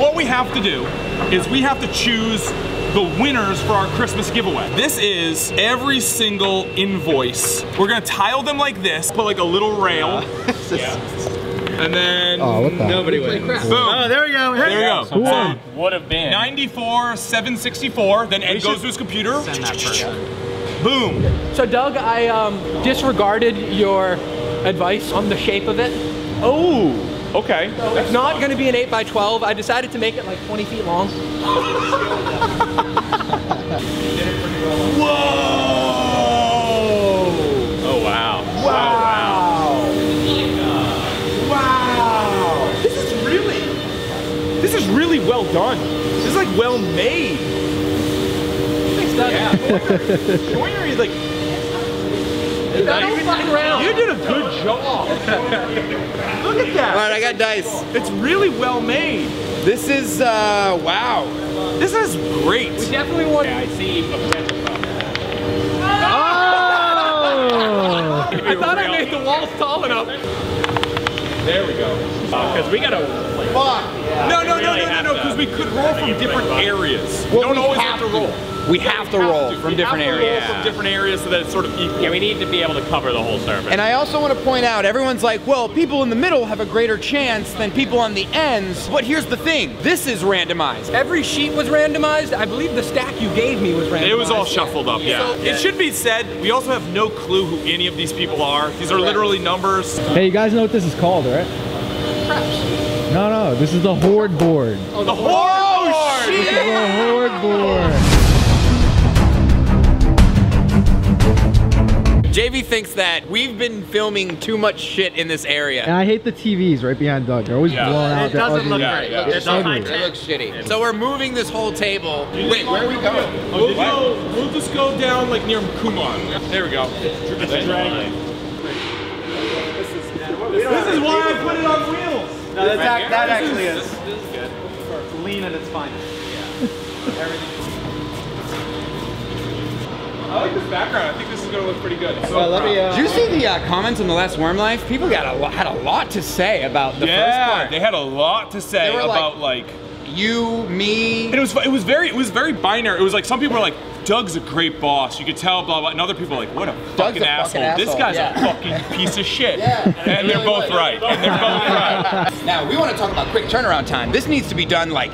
What we have to do is we have to choose the winners for our Christmas giveaway. This is every single invoice. We're gonna tile them like this, put like a little rail. And then Oh, what the? Nobody wins. boom. Oh, there we go. There we go. Who won? Would have been. 94, 764. Then Ed goes to his computer. Send that. Boom. So Doug, I um, disregarded your advice on the shape of it. Oh, okay. It's not going to be an 8 by 12 I decided to make it like 20 feet long. Whoa! Oh wow. Wow! Wow! This is really, this is really well done. This is like well made. Thanks, Doug. Joinery is like, Don't fuck around. you did a good job. Look at that. All right, I got dice. It's really well made. This is, uh, wow. This is great. We Definitely want. I see a potential problem. I thought I made the walls tall enough. There we go. Because we gotta. No, no, no, really no, no, have no, to- because we could roll from different areas. We don't we always have have to to. roll. We have to roll We from have different to roll areas. from different areas so that it's sort of equal. Yeah, we need to be able to cover the whole surface. And I also want to point out, everyone's like, well, people in the middle have a greater chance than people on the ends. But here's the thing, this is randomized. Every sheet was randomized. I believe the stack you gave me was randomized. It was all shuffled up, yeah. It should be said, we also have no clue who any of these people are. These are literally numbers. Hey, you guys know what this is called, right? No, no, this is the hoard board. Oh, the whole This is the hoard board. JV thinks that we've been filming too much shit in this area. And area. I hate the TVs right behind Doug. They're always Yeah. blown out. It They're doesn't ugly. look Yeah, great. yeah. It It's looks- ugly. It looks shitty. So we're moving this whole table. Wait, where are we going? Oh, we'll, go, we'll just go down like near Kumar. There we go. This is why I put it on wheels. No, that's ac- that actually is. Lean at its finest. I like this background. I think this is gonna look pretty good. So let me, uh, Did you see the uh, comments on the last Wyrm Lyfe? People got a lot, had a lot to say about the first yeah, part. they had a lot to say They were like- about like, You, me. and it was it was very it was very binary. It was like some people were like, Doug's a great boss. You could tell, blah blah. And other people were like, what a fucking, a fucking asshole. This guy's yeah. a fucking piece of shit. Yeah, and he they're both was. right. And they're both right. Now we want to talk about quick turnaround time. This needs to be done like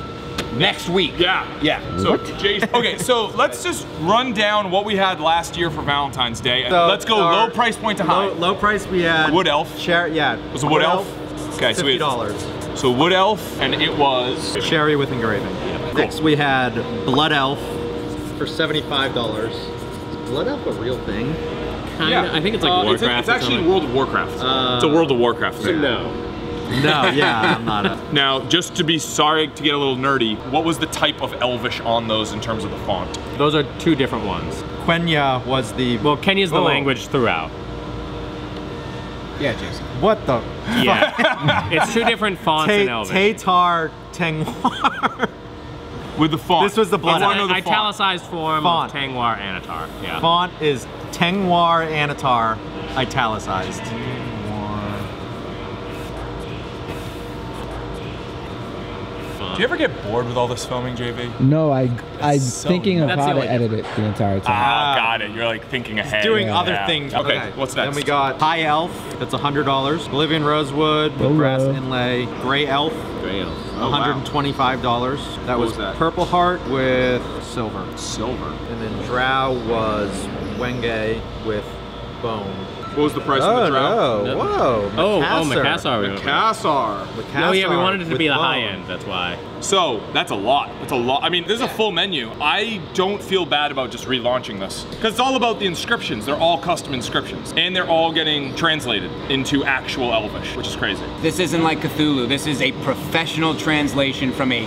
next week. Yeah. Yeah. So, Jason. Okay, so let's just run down what we had last year for Valentine's Day. So let's go low price point to high. Low, low price we had. Wood elf. Cher- yeah. Was it wood elf? Okay, so we Fifty had- dollars. So wood elf, and it was Cherry with engraving. Next we had blood elf for seventy-five dollars. Is blood elf a real thing? Kinda, I think it's like uh, Warcraft. It's, it's actually something. World of Warcraft. Uh, it's a World of Warcraft thing. No. No, yeah, I'm not a. Now, just to be sorry to get a little nerdy, what was the type of Elvish on those in terms of the font? Those are two different ones. Quenya was the. Well, Quenya's the Oh. language throughout. Yeah, Jason. What the? Yeah. it's two different fonts in Elvish. Tatar Tengwar. With the font. This was the blood I wanna An know the font. italicized form Font. of Tengwar Annatar. Yeah. Font is Tengwar Annatar, italicized. Do you ever get bored with all this filming, JV? No, I, I'm so thinking of That's how the to only edit it the entire time. Ah, got it. You're like thinking ahead. Doing Yeah. other Yeah. things. Okay, what's next? Then we got High Elf. That's hundred dollars. Bolivian Rosewood with Hello. brass inlay. Gray Elf. Gray elf. Oh, wow. $125. That What was, was that? Purple Heart with silver. Silver. And then Drow was Wenge with bone. What was the price of the oh, drow? no. Whoa. Oh, oh, Macassar. Macassar. we went Oh yeah, we wanted it to be the bone. high end. That's why. So that's a lot. That's a lot. I mean, this is a full menu. I don't feel bad about just relaunching this because it's all about the inscriptions. They're all custom inscriptions, and they're all getting translated into actual Elvish, which is crazy. This isn't like Cthulhu. This is a professional translation from a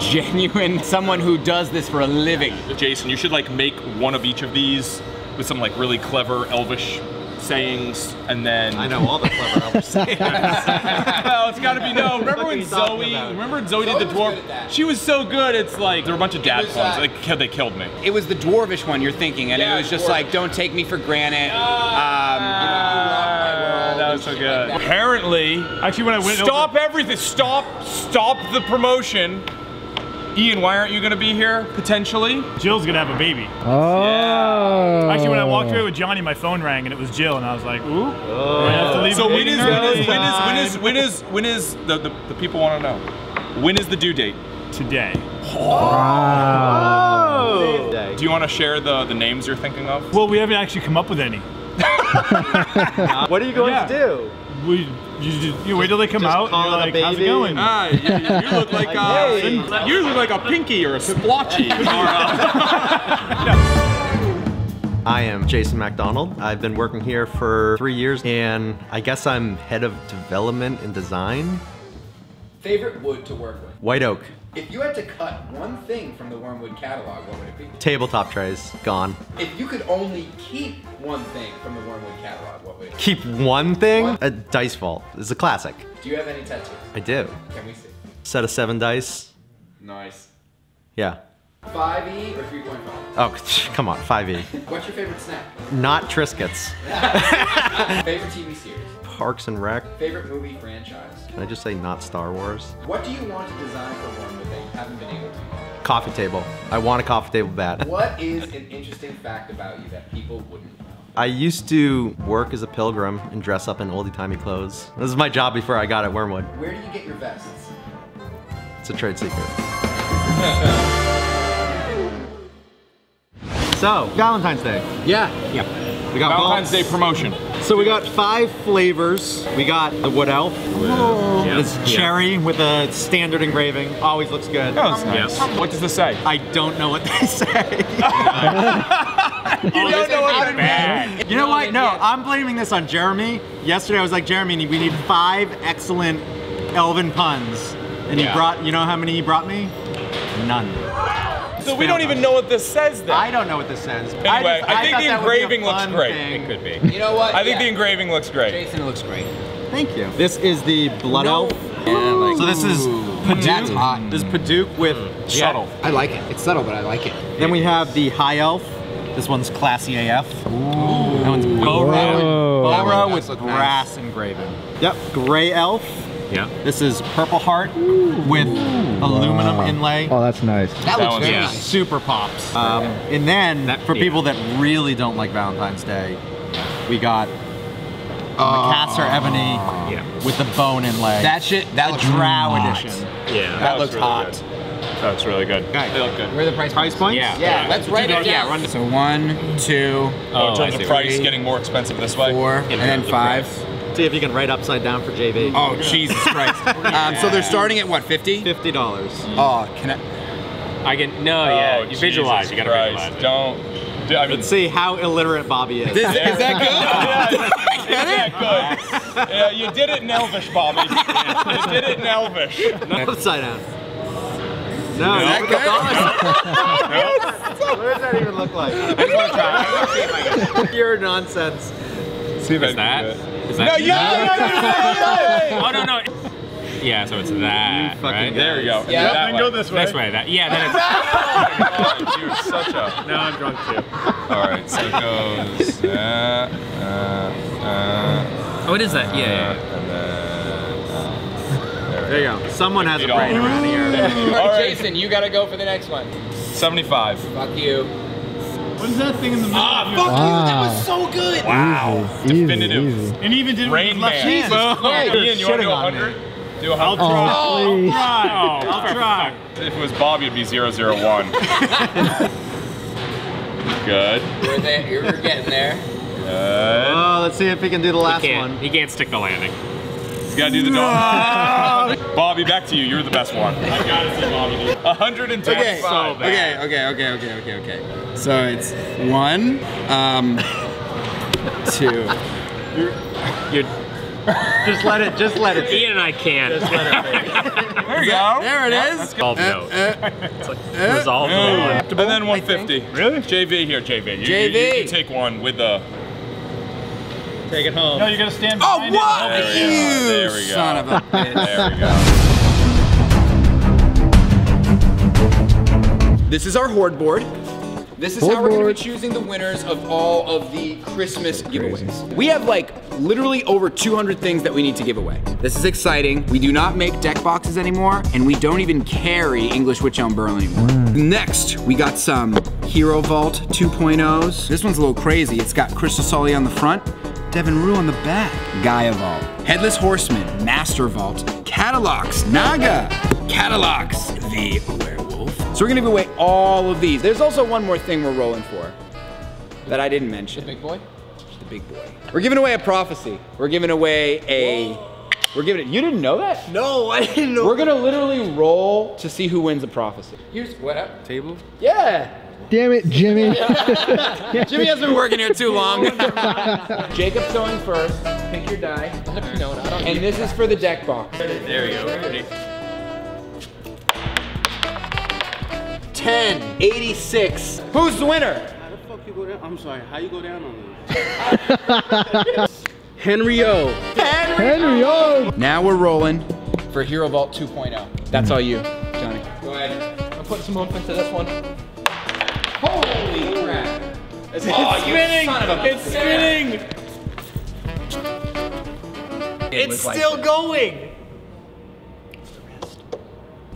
genuine someone who does this for a living. Jason, you should like make one of each of these with some like really clever Elvish sayings, and then I know all the clever Elvish sayings. well, it's got to be no. Remember when Zoe? Remember when Zoe did the dwarf? good at that. She was so good. It's like there were a bunch of dad puns. uh, Like they killed me. It was the dwarvish one you're thinking, and Yeah, it was just dwarvish. like, don't take me for granted. Um, that was so good. Apparently, Actually, when I went stop everything. Stop, stop the promotion. Ian, why aren't you gonna be here potentially? Jill's gonna have a baby. Oh. Actually, when I walked away with Johnny, my phone rang and it was Jill, and I was like, ooh. Oh. I have to leave So the when baby is now? when is when is when is when is when is the the, the people want to know? When is the due date? today? Wow. Do you want to share the the names you're thinking of? Well, we haven't actually come up with any. What are you going Yeah. to do? We you, you, you wait till they come Just out. And you're it a like, how's it going? Ah, you, you look like uh, you look like a pinky or a splotchy. or a- I am Jason McDonald. I've been working here for three years, and I guess I'm head of development and design. Favorite wood to work with? White oak, If you had to cut one thing from the Wyrmwood catalog, what would it be? tabletop trays, gone. If you could only keep one thing from the Wyrmwood catalog, what would it be? Keep one thing. What? A dice vault. It's a classic. Do you have any tattoos? I do. Can we see? Set of seven dice. Nice. Yeah. 5e or 3.5? Oh, come on, 5e. What's your favorite snack? Not Triscuits. favorite TV series? Parks and Rec. Favorite movie franchise? Can I just say not Star Wars? What do you want to design for Wyrmwood that you haven't been able to yet? Coffee table. I want a coffee table bad. What is an interesting fact about you that people wouldn't know? I used to work as a pilgrim and dress up in oldie-timey clothes. This is my job before I got at Wyrmwood. Where do you get your vests? It's a trade secret. so, Valentine's Day. Yeah. We got Valentine's Day promotion. So we got five flavors. We got the wood elf. It's cherry with a standard engraving. Always looks good. That was nice. What does this say? I don't know what they say. You don't know what it You know what? No, I'm blaming this on Jeremy. Yesterday I was like, Jeremy, we need five excellent elven puns. And he brought, you know how many he brought me? None. So we don't even know what this says then. I don't know what this says. Anyway, I think thought the that would engraving looks great. thing. It could be. You know what? I think Yeah. the engraving looks great. Jason, it looks great. Thank you. This is the blood elf. So this is That's hot. This is Padauk with mm. Subtle. I like it. It's subtle, but I like it. Then we have the high elf. This one's classy AF. That one's Bora, Whoa. Bora with does look brass engraving. Yep, gray elf. Yeah. This is purple heart with aluminum Wow. inlay. Oh, that's nice. That, looks very yeah. nice. Super pops. Um, and then That- for yeah. people that really don't like Valentine's Day, we got Macassar ebony Yeah. with the bone inlay. That shit, that a looks drow hot. edition. Yeah. That looks really hot. good. That looks really good. Okay. They look good. Where are the price Price points? Yeah. Yeah, let's write it Yeah, down. run- So one, two, Oh, in I terms of price, Three. getting more expensive this way. four, and then five. See if you can write upside down for JV. Oh, Jesus Christ. um, so they're starting at what, 50? Fifty dollars. Oh, can I? I can. No, Oh, yeah. You Jesus visualize. You gotta Christ. visualize. it. Don't. Do, I mean, Let's see how illiterate Bobby is. Is, is that good? yeah, good. Yeah, you did it in Elvish, Bobby. you did it in Elvish. No, upside down. No, Is that good? what does that even look like? Pure nonsense. See if Is that? Is that? No, yeah, yeah, yeah, yeah, Oh no no. Yeah, so it's that, fucking right? There we go. Yeah. that Then way. go this way. This way. That. Yeah. Then it's. God, you're such a. now I'm drunk too. All right, so it goes. Uh, uh, uh, Oh, it is that. Yeah. yeah. and then. There you go. Someone has a brain around here. All right, Jason, you gotta go for the next one. 75. Fuck you. What is that thing in the middle? Ah, of fuck your- Wow. That was so good. Wow. Easy, Definitive. Easy, And even did it with Rain his left Man. hand. Christ. Ian, you want to shitting do on 100? Do a I'll 100. try. Oh. I'll try. I'll try. If it was Bobby, it'd be 001. Good. We're there. You're getting there. Good. Oh, let's see if he can do the last He one. He can't stick the landing. He's gotta do the dog. Bobby, back to you. You're the best one. I gotta see Bobby do 125. Okay. So bad. Okay. Okay. Okay. Okay. Okay. Okay. So it's one, um, two. You're, you're Just let it. Just let it. Ian and I can't. There you go. There it is. Resolve Uh, note. uh, It's like resolve And note. then 150. Really? JV here, JV. You, JV. You, you can take one with the. Take it home. No, you gotta stand Oh, behind what? There we go. You There we go. son of a bitch. There we go. This is our hoard board. This is Full how we're gonna be choosing the winners of all of the Christmas giveaways. We have like literally over 200 things that we need to give away. This is exciting. We do not make deck boxes anymore, and we don't even carry English Witch Elm Burl anymore. Next, we got some Hero Vault 2.0s. This one's a little crazy. It's got Crystal Sully on the front, Devin Rue on the back. Gaia Vault. Headless Horseman, Master Vault. Catalogs, Naga. Catalogs, the werewolf. So we're gonna give away all of these. There's also one more thing we're rolling for that I didn't mention. The big boy. The big boy. We're giving away a prophecy. We're giving away a. We're giving it. You didn't know that? No, I didn't know. We're gonna literally roll to see who wins the prophecy. Here's what up? Table? Yeah. Damn it, Jimmy. Jimmy has been working here too long. Jacob's going first. Pick your die. No, no, I don't. And this is for the deck box. There you go. Ready? 10, 86. Who's the winner? How the fuck you go down? I'm sorry. How you go down on this? Henry O. Henry, oh. Now we're rolling for Hero Vault 2.0. That's all you, Johnny. Go ahead. I'm putting some oomph into this one. Holy crap. It's Oh, spinning! son of a It's spinning! It's still going.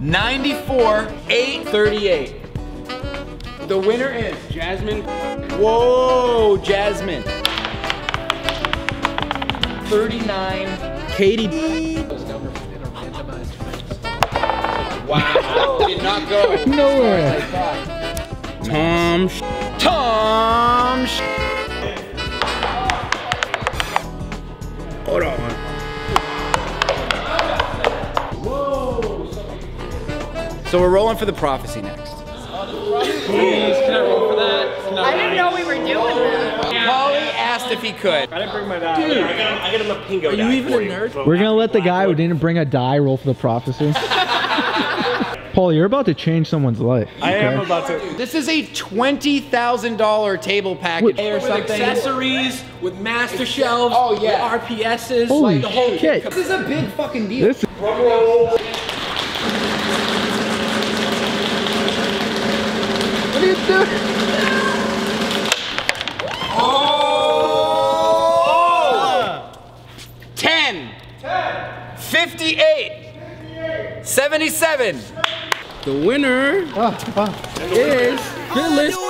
94, 838. The winner is Jasmine. Whoa, Jasmine. 39, Katie. Wow, did not go. Nowhere. Tom. Tom. Sh- Hold on. So we're rolling for the prophecy next. Please, can I roll for that? Can I didn't know we were doing that. Polly asked if he could. I didn't bring my die. Dude, I got, I got him a pingo Are you even a nerd? We're gonna let the guy who didn't bring a die roll for the prophecy. Paul, you're about to change someone's life. I am about to. This is a $20,000 table package or With accessories, with master shelves, Oh, yeah. with RPSs, Holy like the whole shit. This is a big fucking deal. This What are you doing? Oh! Ten. 58. 77. The winner ah, ah. is Phyllis.